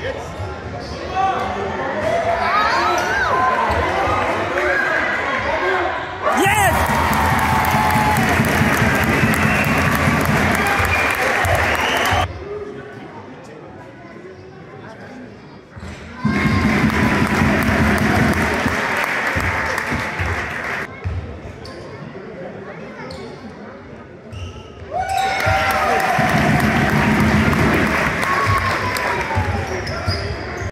Yes.